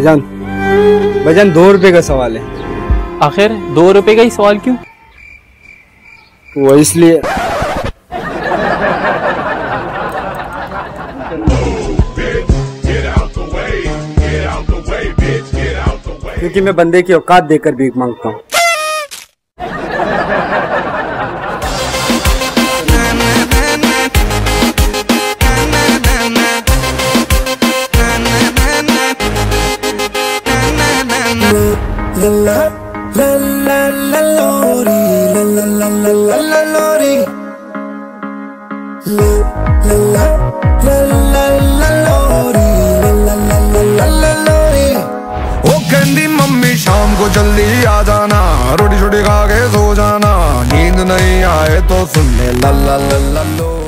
भाईजान भाईजान दो रुपए का सवाल है। आखिर दो रुपए का ही सवाल क्यों? वो इसलिए क्योंकि मैं बंदे की औकात देकर भीख माँगता हूँ। वो कहती मम्मी, शाम को जल्दी आ जाना रोटी छोटी खा के सो जाना, नींद नहीं आए तो सुन ले, ला ला ला ला, लो।